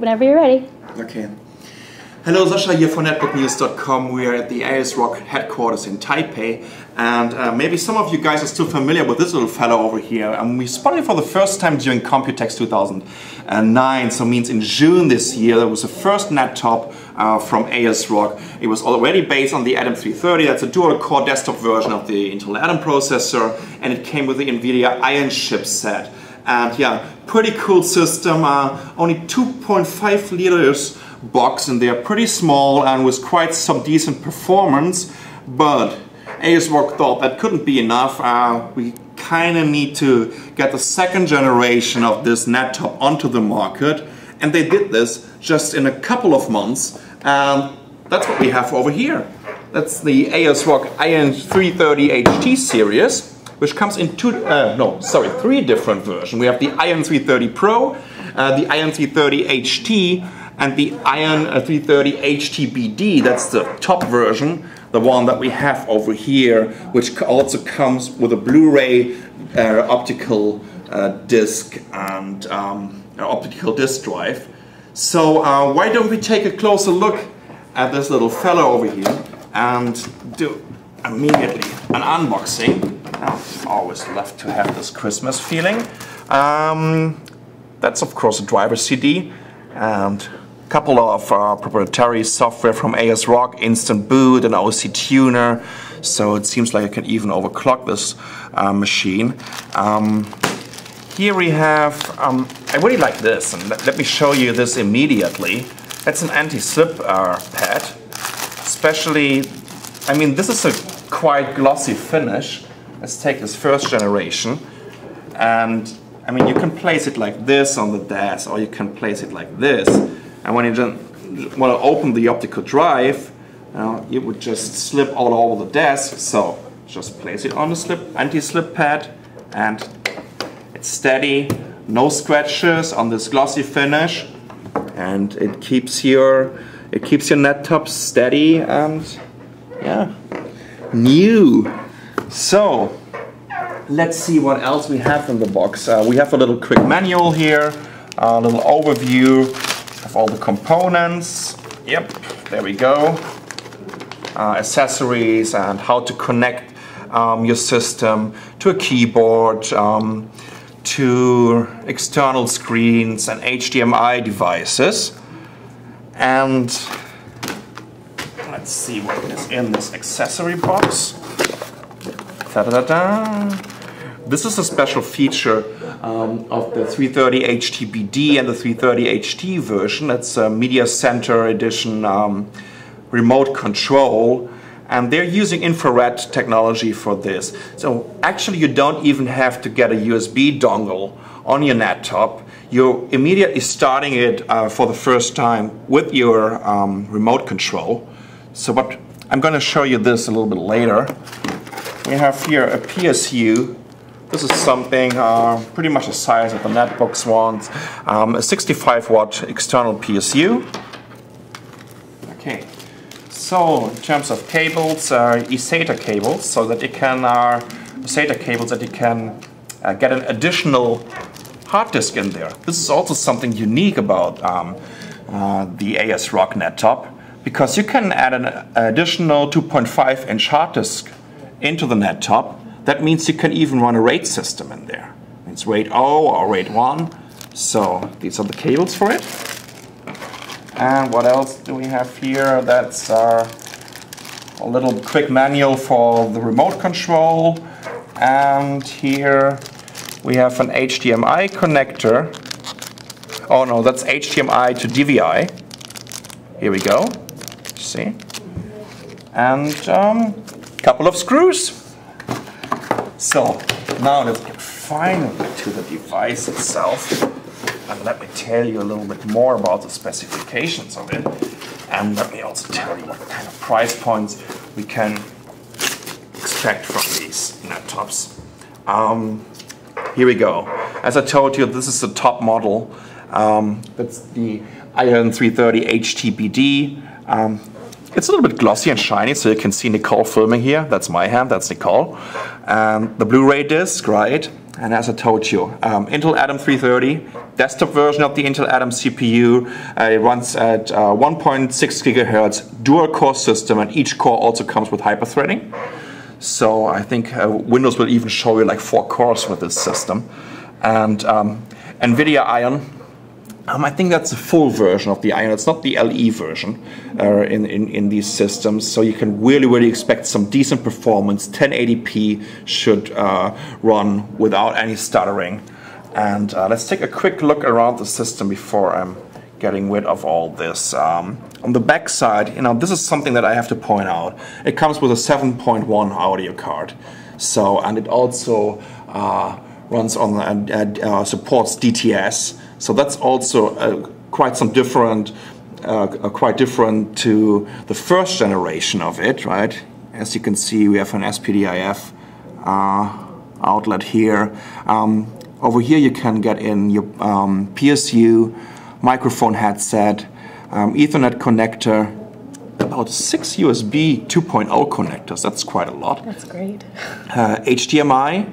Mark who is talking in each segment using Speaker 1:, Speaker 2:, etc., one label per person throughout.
Speaker 1: whenever you're ready.
Speaker 2: Okay. Hello, Sasha here from netbooknews.com. We are at the ASRock headquarters in Taipei, and uh, maybe some of you guys are still familiar with this little fellow over here. And we spotted it for the first time during Computex 2009, so means in June this year, there was the first NetTop uh, from ASRock. It was already based on the Atom 330, that's a dual-core desktop version of the Intel Atom processor, and it came with the NVIDIA Ion chipset. And yeah, pretty cool system, uh, only 2.5 liters box and they're pretty small and with quite some decent performance. But ASRock thought that couldn't be enough. Uh, we kind of need to get the second generation of this NetTop onto the market. And they did this just in a couple of months and that's what we have over here. That's the ASRock Ion 330 HT series which comes in two, uh, no, sorry, three different versions. We have the Ion 330 Pro, uh, the Ion 330 HT, and the Ion 330 HTBD, that's the top version, the one that we have over here, which also comes with a Blu-ray uh, optical uh, disc and um, optical disc drive. So uh, why don't we take a closer look at this little fellow over here and do immediately an unboxing. I always love to have this Christmas feeling. Um, that's of course a driver CD and a couple of uh, proprietary software from ASRock, Instant Boot and OC Tuner. So it seems like I can even overclock this uh, machine. Um, here we have, um, I really like this, and let, let, me show you this immediately. That's an anti-slip uh, pad. Especially, I mean, this is a quite glossy finish. Let's take this first generation. And I mean, you can place it like this on the desk, or you can place it like this. And when you just want to open the optical drive, uh, you would just slip all over the desk. So just place it on the slip anti-slip pad and it's steady, no scratches on this glossy finish and it keeps your it keeps your NetTop steady and yeah new so let's see what else we have in the box uh, we have a little quick manual here a little overview of all the components. Yep, there we go. Uh, accessories and how to connect um, your system to a keyboard, um, to external screens and HDMI devices. And let's see what is in this accessory box. Da -da -da this is a special feature um, of the 330 HTBD and the 330 HT version. It's a Media Center Edition um, remote control and they're using infrared technology for this. So actually you don't even have to get a USB dongle on your NetTop. You're immediately starting it uh, for the first time with your um, remote control. So what I'm going to show you this a little bit later. We have here a PSU this is something uh, pretty much the size of the netbooks wants. Um, a 65 watt external PSU. Okay, so in terms of cables, uh, eSATA cables, so that you can, uh, SATA cables that you can uh, get an additional hard disk in there. This is also something unique about um, uh, the ASRock NetTop because you can add an additional 2.5 inch hard disk into the net top, that means you can even run a RAID system in there. It's RAID 0 or RAID 1. So these are the cables for it. And what else do we have here? That's uh, a little quick manual for the remote control. And here we have an HDMI connector. Oh no, that's HDMI to DVI. Here we go. See? And um, couple of screws. So now let's get finally to the device itself and let me tell you a little bit more about the specifications of it and let me also tell you what kind of price points we can expect from these laptops. Um, here we go. As I told you, this is the top model. Um, that's the Ion 330 HTBD. Um, it's a little bit glossy and shiny, so you can see Nicole filming here. That's my hand, that's Nicole. And the Blu-ray disc, right? and as I told you, um, Intel Atom 330, desktop version of the Intel Atom CPU. Uh, it runs at uh, 1.6 gigahertz, dual core system, and each core also comes with hyperthreading. So I think uh, Windows will even show you like four cores with this system. And um, NVIDIA Ion, um, I think that's the full version of the Ion. It's not the LE version uh, in, in, in, these systems. So you can really, really expect some decent performance. 1080p should uh, run without any stuttering. And uh, let's take a quick look around the system before I'm getting rid of all this. Um, on the back side, you know, this is something that I have to point out. It comes with a 7.1 audio card. So, and it also uh, runs on, uh, supports DTS. So that's also uh, quite some different, uh, uh, quite different to the first generation of it, right? As you can see, we have an SPDIF uh, outlet here. Um, over here, you can get in your um, PSU, microphone headset, um, Ethernet connector, about six USB 2.0 connectors. That's quite a lot.
Speaker 1: That's great.
Speaker 2: HDMI,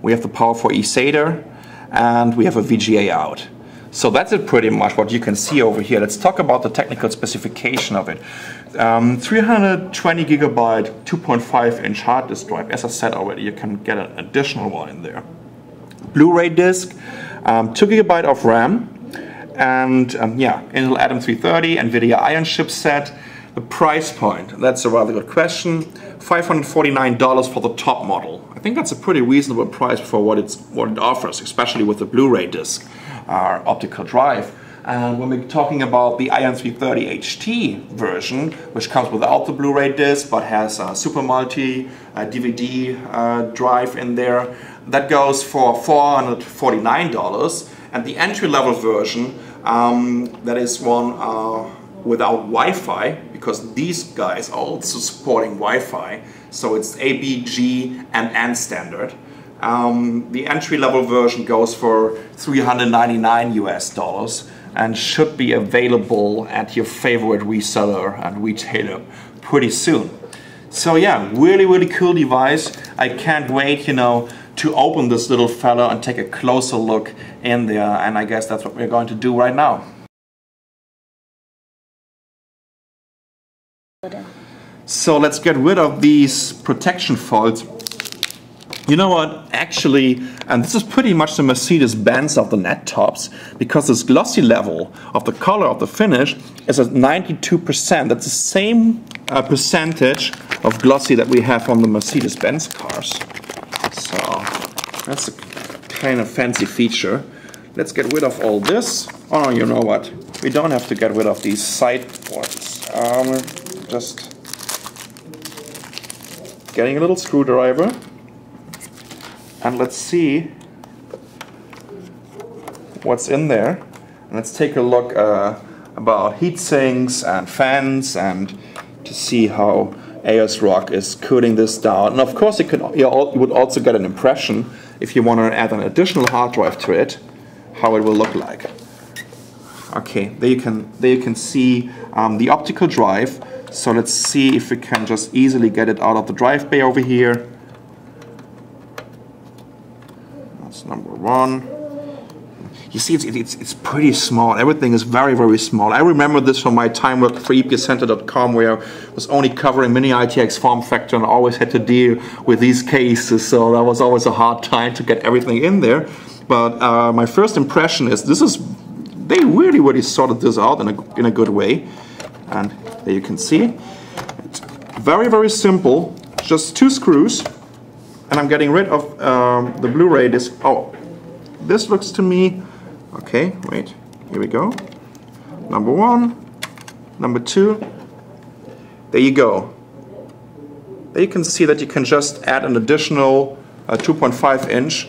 Speaker 2: we have the Power 4 eSATA, and we have a VGA out. So that's it pretty much what you can see over here. Let's talk about the technical specification of it. Um, 320 gigabyte 2.5 inch hard disk drive. As I said already, you can get an additional one in there. Blu-ray disc, um, 2 gigabyte of RAM, and um, yeah, Intel Atom 330, NVIDIA Ion chipset. The price point, that's a rather good question. $549 for the top model. I think that's a pretty reasonable price for what, it's, what it offers, especially with the Blu-ray disc uh, optical drive. And when we're talking about the Ion 330 HT version, which comes without the Blu-ray disc but has a Super Multi uh, DVD uh, drive in there, that goes for $449. And the entry-level version, um, that is one uh, without Wi-Fi, because these guys are also supporting Wi-Fi, so it's ABG and N standard. Um, the entry-level version goes for 399 US dollars and should be available at your favorite reseller and retailer pretty soon. So yeah, really, really cool device. I can't wait, you know, to open this little fella and take a closer look in there. And I guess that's what we're going to do right now. So let's get rid of these protection foils. You know what, actually, and this is pretty much the Mercedes-Benz of the net tops, because this glossy level of the color of the finish is at 92%. That's the same uh, percentage of glossy that we have on the Mercedes-Benz cars. So that's a kind of fancy feature. Let's get rid of all this. Oh, you know what? We don't have to get rid of these side ports. Um, just getting a little screwdriver and let's see what's in there. And let's take a look uh, about heat sinks and fans and to see how ASRock is cooling this down. And of course, you, could, you would also get an impression if you want to add an additional hard drive to it, how it will look like. Okay, there you can, there you can see um, the optical drive. So let's see if we can just easily get it out of the drive bay over here. That's number one. You see, it's, it's, it's pretty small. Everything is very, very small. I remember this from my time work for EPIAcenter.com where I was only covering mini ITX form factor and always had to deal with these cases. So that was always a hard time to get everything in there. But uh, my first impression is this is, they really, really sorted this out in a, in a good way. And there you can see. It's very, very simple. Just two screws and I'm getting rid of um, the Blu-ray disc. Oh, this looks to me, okay, wait, here we go. Number one, number two, there you go. There you can see that you can just add an additional uh, 2.5 inch.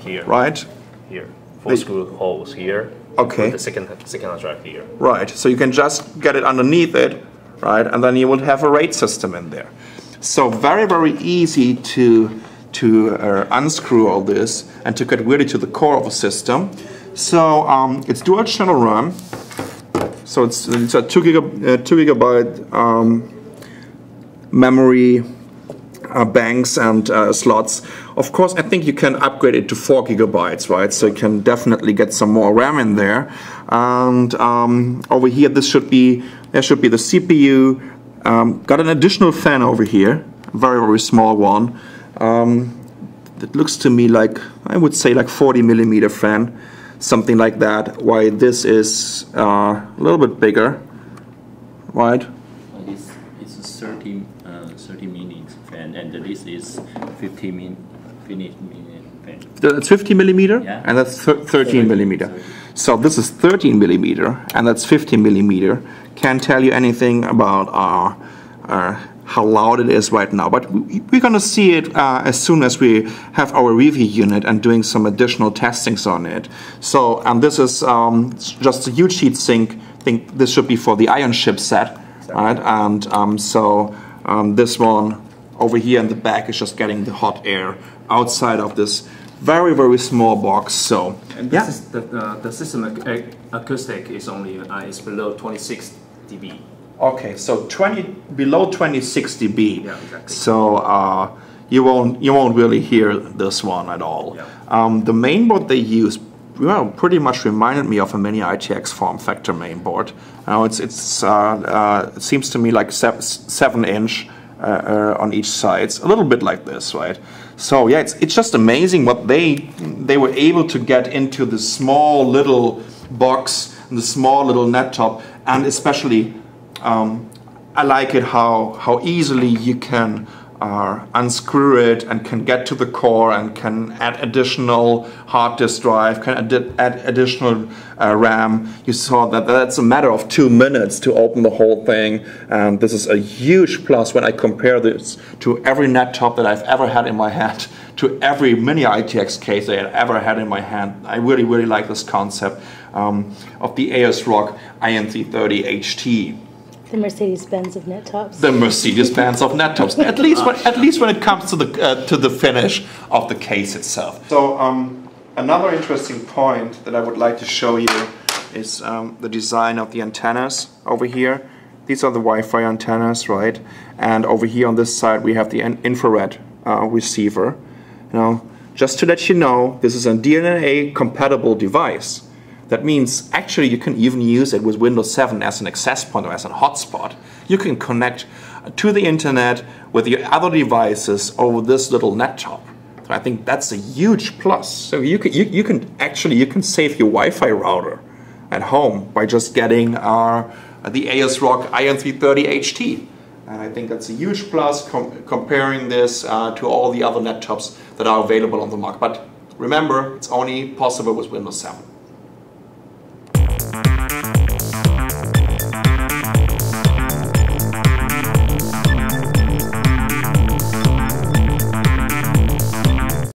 Speaker 3: Here.
Speaker 2: Right?
Speaker 3: Here. Four screw holes here.
Speaker 2: Okay.
Speaker 3: The second, second drive here.
Speaker 2: Right, so you can just get it underneath it, right, and then you will have a RAID system in there. So very, very easy to, to uh, unscrew all this and to get really to the core of the system. So um, it's dual channel RAM. So it's, it's a two, giga, uh, two gigabyte um, memory uh, banks and uh, slots. Of course, I think you can upgrade it to four gigabytes, right? So you can definitely get some more RAM in there. And um, over here, this should be there should be the CPU. Um, got an additional fan over here, very very small one. Um, it looks to me like I would say like 40 millimeter fan, something like that. Why this is uh, a little bit bigger, right?
Speaker 1: It's, 30, uh, 30 and this is 50 min, fan.
Speaker 2: That's 50 millimeter,
Speaker 1: Yeah.
Speaker 2: and that's thir 13 millimeter. So this is 13 millimeter, and that's 50 millimeter. Can't tell you anything about uh, uh, how loud it is right now, but we, we're going to see it uh, as soon as we have our review unit and doing some additional testings on it. So, and this is um, just a huge heat sink. I think this should be for the Ion chip set, right? And um, so um, this one over here in the back is just getting the hot air outside of this very very small box. So
Speaker 3: And this
Speaker 2: yeah,
Speaker 3: is the, uh, the system ac- acoustic is only uh, is below 26 dB.
Speaker 2: okay. So 20 below 26 dB.
Speaker 3: Yeah, exactly.
Speaker 2: So uh, you won't you won't really hear this one at all.
Speaker 3: Yeah.
Speaker 2: Um, the mainboard they use. Well, pretty much reminded me of a mini ITX form factor mainboard. Now it's it's uh, uh, it seems to me like seven, seven inch uh, uh, on each side. It's a little bit like this, right? So yeah, it's it's just amazing what they they were able to get into the small little box, the small little net top, and especially um, I like it how how easily you can uh, unscrew it and can get to the core and can add additional hard disk drive, can add, add additional uh, RAM. You saw that that's a matter of two minutes to open the whole thing, and this is a huge plus when I compare this to every net top that I've ever had in my hand, to every mini ITX case I had ever had in my hand. I really really like this concept um, of the ASRock IN330 HT
Speaker 4: The Mercedes-Benz of net tops.
Speaker 2: the Mercedes-Benz of nettops. At least, when, at least when it comes to the uh, to the finish of the case itself. So um, another interesting point that I would like to show you is um, the design of the antennas over here. These are the Wi-Fi antennas, right? And over here on this side we have the in- infrared uh, receiver. Now, just to let you know, this is a DNA compatible device. That means actually you can even use it with Windows 7 as an access point or as a hotspot. You can connect to the internet with your other devices over this little net top. So I think that's a huge plus. So you can, you, you can actually you can save your Wi-Fi router at home by just getting uh, the ASRock IN330 HT. And I think that's a huge plus com- comparing this uh, to all the other net tops that are available on the market. But remember, it's only possible with Windows 7.